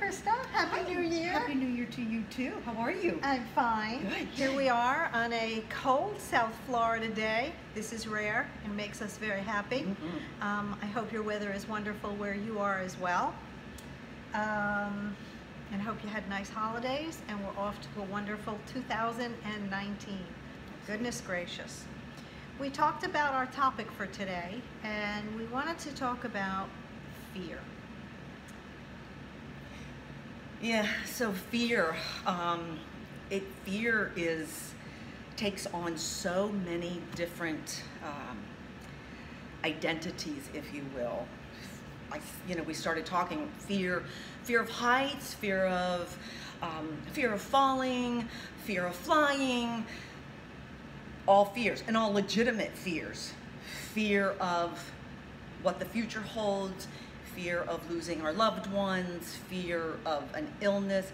Krista. Happy Hi. New Year. Happy New Year to you too. How are you? I'm fine. Good. Here we are on a cold South Florida day. This is rare and makes us very happy. Mhm. Um, I hope your weather is wonderful where you are as well. Um, and hope you had nice holidays and we're off to a wonderful 2019. Goodness gracious. We talked about our topic for today and we wanted to talk about fear. Yeah. So fear, um, it fear is takes on so many different um, identities, if you will. I, you know, we started talking fear, fear of heights, fear of um, fear of falling, fear of flying, all fears and all legitimate fears. Fear of what the future holds, fear of losing our loved ones, fear of an illness,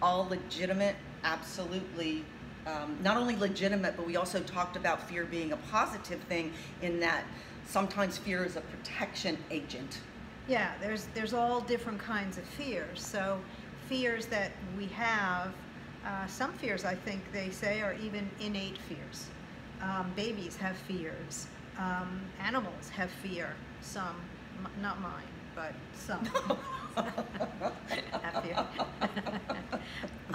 all legitimate, absolutely. Um, not only legitimate, but we also talked about fear being a positive thing in that sometimes fear is a protection agent. Yeah, there's there's all different kinds of fears. So fears that we have, uh, some fears I think they say are even innate fears. Um, babies have fears. Um, animals have fear. Some, not mine, but some.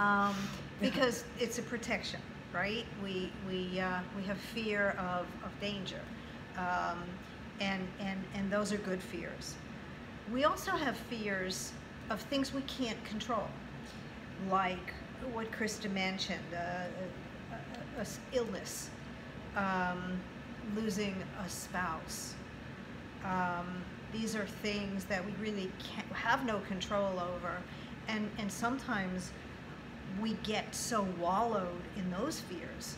um, because it's a protection, right? We we uh, we have fear of, of danger, um, and and and those are good fears. We also have fears of things we can't control, like what Krista mentioned, uh, a, a, a s- illness, um, losing a spouse. Um, these are things that we really can't, have no control over, and and sometimes we get so wallowed in those fears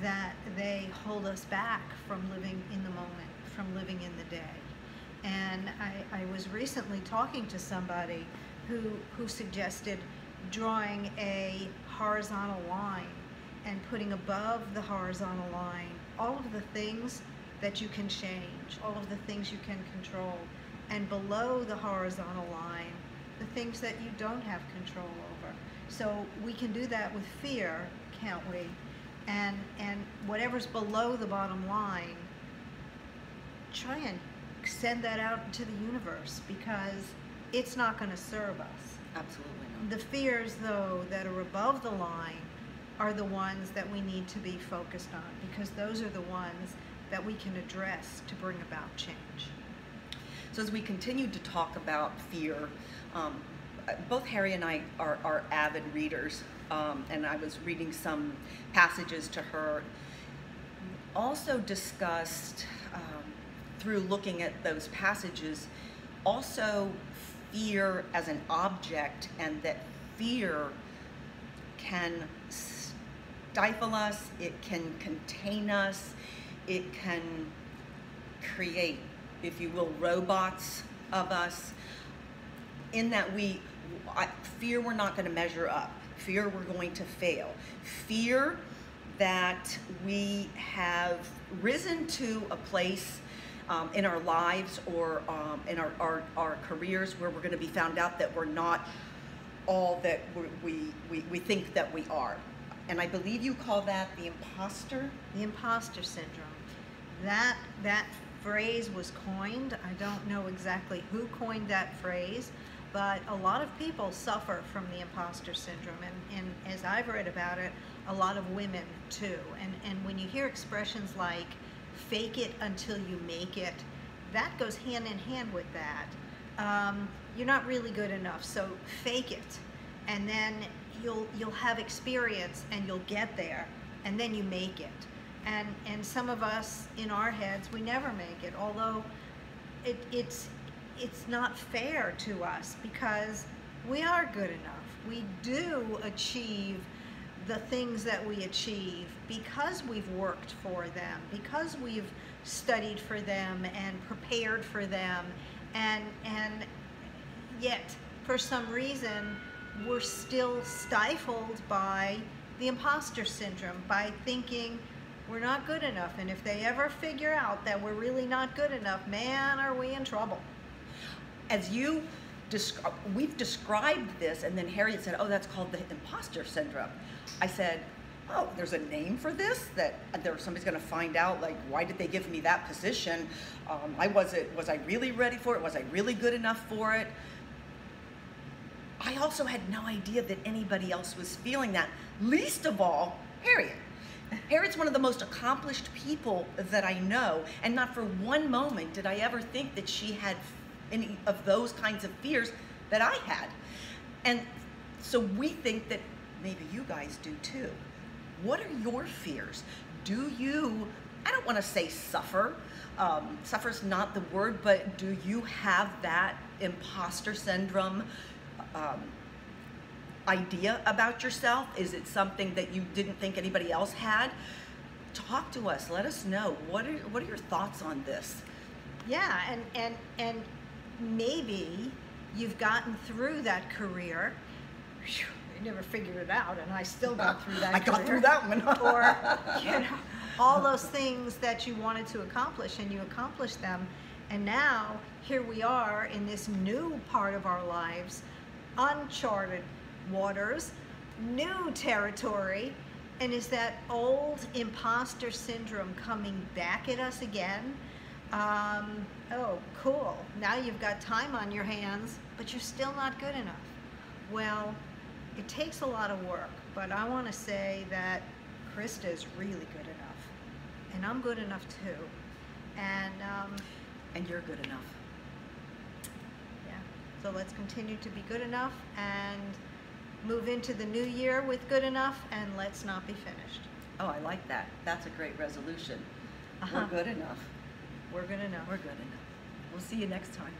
that they hold us back from living in the moment, from living in the day. And I, I was recently talking to somebody who, who suggested drawing a horizontal line and putting above the horizontal line all of the things that you can change, all of the things you can control, and below the horizontal line, the things that you don't have control over. So we can do that with fear, can't we? And and whatever's below the bottom line, try and send that out into the universe because it's not going to serve us. Absolutely not. The fears, though, that are above the line are the ones that we need to be focused on because those are the ones that we can address to bring about change. So as we continued to talk about fear, um, both Harry and I are, are avid readers, um, and I was reading some passages to her. Also discussed um, through looking at those passages, also fear as an object, and that fear can stifle us, it can contain us, it can create, if you will, robots of us. In that we, I, fear we're not going to measure up, fear we're going to fail, fear that we have risen to a place um, in our lives or um, in our, our, our careers where we're going to be found out that we're not all that we, we, we think that we are. And I believe you call that the imposter. The imposter syndrome. That that phrase was coined. I don't know exactly who coined that phrase, but a lot of people suffer from the imposter syndrome, and, and as I've read about it, a lot of women too. And and when you hear expressions like "fake it until you make it," that goes hand in hand with that. Um, you're not really good enough, so fake it, and then you'll you'll have experience and you'll get there, and then you make it. And and some of us in our heads we never make it, although it, it's it's not fair to us because we are good enough. We do achieve the things that we achieve because we've worked for them, because we've studied for them and prepared for them, and and yet for some reason we're still stifled by the imposter syndrome by thinking we're not good enough and if they ever figure out that we're really not good enough man are we in trouble As you desc- we've described this, and then Harriet said, "Oh, that's called the imposter syndrome." I said, "Oh, there's a name for this. That there somebody's going to find out. Like, why did they give me that position? Um, I was it. Was I really ready for it? Was I really good enough for it?" I also had no idea that anybody else was feeling that. Least of all, Harriet. Harriet's one of the most accomplished people that I know, and not for one moment did I ever think that she had any of those kinds of fears that I had. And so we think that maybe you guys do too. What are your fears? Do you, I don't want to say suffer, um, suffer's not the word, but do you have that imposter syndrome? Um, idea about yourself? Is it something that you didn't think anybody else had? Talk to us. Let us know. What are what are your thoughts on this? Yeah, and and and maybe you've gotten through that career. Phew, You never figured it out, and I still got through that. I got through that one. or you know, all those things that you wanted to accomplish, and you accomplished them. And now here we are in this new part of our lives, uncharted waters, new territory. And is that old imposter syndrome coming back at us again? Um, oh, cool. Now you've got time on your hands, but you're still not good enough. Well, it takes a lot of work, but I want to say that Krista is really good enough, and I'm good enough too. And um, and you're good enough. yeah, so let's continue to be good enough and move into the new year with good enough, and let's not be finished. Oh, I like that. That's a great resolution. Uh-huh. We're good enough. We're good enough. We're good enough. We'll see you next time.